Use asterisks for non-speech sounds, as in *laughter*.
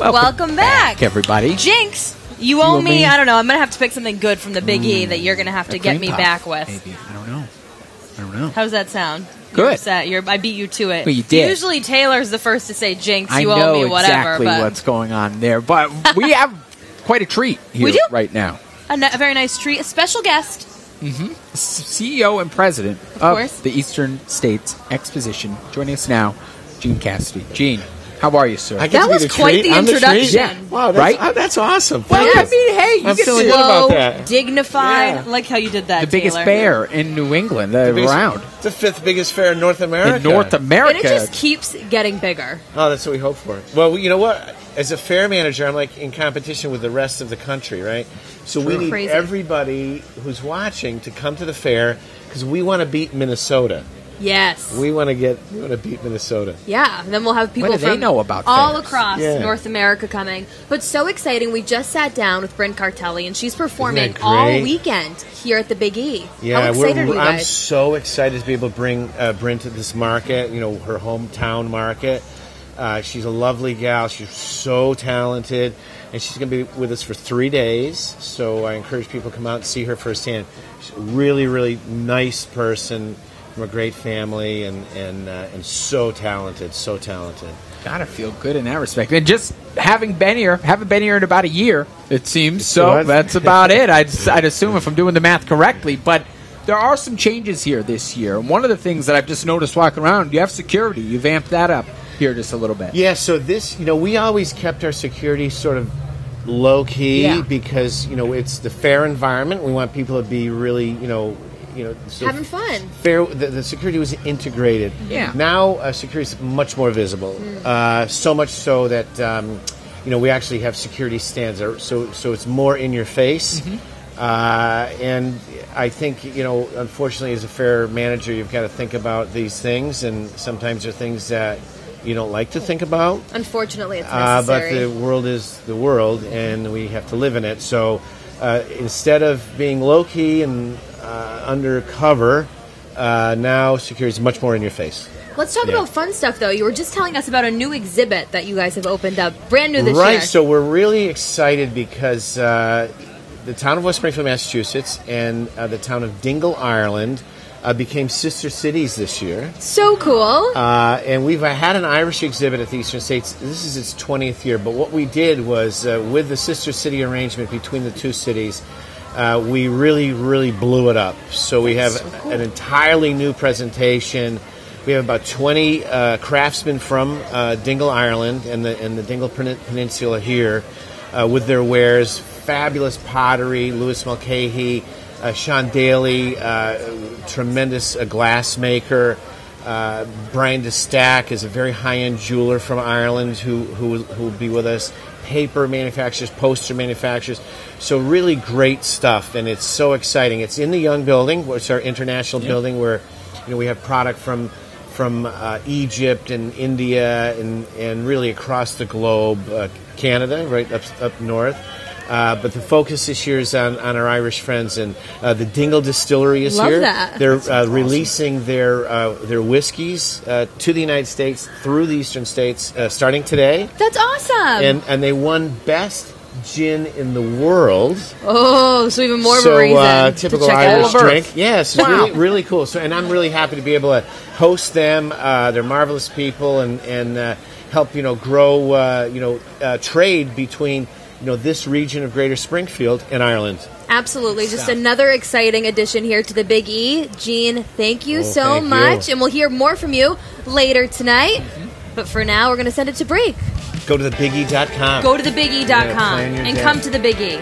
Welcome, back. everybody. Jinx, you owe owe me, me? I don't know, I'm going to have to pick something good from the Big E mm, that you're going to have to get me puff, back with. Maybe I don't know. I don't know. How does that sound? Good. You're upset. You're, I beat you to it. Well, you did. Usually Taylor's the first to say Jinx, I you know owe me whatever. exactly but what's going on there, but *laughs* we have quite a treat here right now. a, a very nice treat. A special guest. Mm-hmm. CEO E and president of, course. the Eastern States Exposition. Joining us now, Gene Cassidy. Gene, how are you, sir? I That was the quite the I'm introduction. Yeah. Wow, that's, Right? uh, that's awesome. well, Thank I you. mean, hey, you I'm get feeling to good Slow, about that. dignified. Yeah. Like how you did that, the biggest Taylor. fair in New England, uh, Biggest- around The fifth biggest fair in North America. in North America. And it just keeps getting bigger. Oh, that's what we hope for. Well, you know what? As a fair manager, I'm like in competition with the rest of the country, right? So we need Crazy. everybody who's watching to come to the fair because we want to beat Minnesota. Yes. We want to get, we want to beat Minnesota. Yeah, and then we'll have people do they from know about all fairs? across Yeah. North America coming. But so exciting! We just sat down with Bryn Cartelli, and she's performing all great? weekend here at the Big E. Yeah, How excited we're, are you I'm guys? so excited to be able to bring uh, Bryn to this market. You know, her hometown market. Uh, she's a lovely gal. She's so talented, and she's going to be with us for three days. So I encourage people to come out and see her firsthand. She's a really, really nice person from a great family, and and uh, and so talented, so talented. Gotta feel good in that respect. And just having been here, haven't been here in about a year, it seems. So that's about *laughs* it. I'd, I'd assume if I'm doing the math correctly. But there are some changes here this year. And one of the things that I've just noticed walking around, you have security. You've amped that up here just a little bit. Yeah, so this, you know, we always kept our security sort of low key Yeah. because you know it's the fair environment. We want people to be really, you know, you know, so Having fun. Fair. The, the security was integrated. Yeah. Now uh, security is much more visible. Mm. Uh, so much so that um, you know we actually have security stands. there, So so it's more in your face. Mm. Uh, and I think you know, unfortunately, as a fair manager, you've got to think about these things, and sometimes there are things that you don't like to think about. Unfortunately, it's necessary. Uh, but the world is the world, and we have to live in it. So uh, instead of being low key and uh, undercover, uh, now security is much more in your face. Let's talk yeah. about fun stuff, though. You were just telling us about a new exhibit that you guys have opened up, brand new this right. year. Right. So we're really excited because uh, the town of West Springfield, Massachusetts, and uh, the town of Dingle, Ireland. Uh, became sister cities this year. so cool. Uh, and we've uh, had an Irish exhibit at the Eastern States. This is its 20th year. But what we did was, uh, with the sister city arrangement between the two cities, uh, we really, really blew it up. So we have an entirely new presentation. We have about 20 uh, craftsmen from uh, Dingle, Ireland, and the and the Dingle Pen- Peninsula here, uh, with their wares. Fabulous pottery. Louis Mulcahy, uh, Sean Daly, uh, tremendous uh, glassmaker. Uh, Brian de Staic is a very high-end jeweler from Ireland who, who who will be with us. Paper manufacturers, poster manufacturers, so really great stuff, and it's so exciting. It's in the Young Building, which is our international building, where you know we have product from from uh, Egypt and India and and really across the globe, uh, Canada, right up up north. Uh, but the focus this year is on, on our Irish friends, and uh, the Dingle Distillery is Love here. that. They're uh, releasing their uh, their whiskeys uh, to the United States through the Eastern States uh, starting today, That's awesome. and and they won best gin in the world. oh, so even more so of a reason uh, to typical check Irish out. Drink. Yes, it's Wow. really really cool. So and I'm really happy to be able to host them. Uh, they're marvelous people, and and uh, help you know grow uh, you know uh, trade between. You know this region of Greater Springfield and Ireland. Absolutely. Just Stop. another exciting addition here to the Big E. Gene, thank you Oh, so thank much. you. And we'll hear more from you later tonight. But for now, we're going to send it to break. Go to thebige.com. Go to thebige.com Yeah, and day. come to the Big E.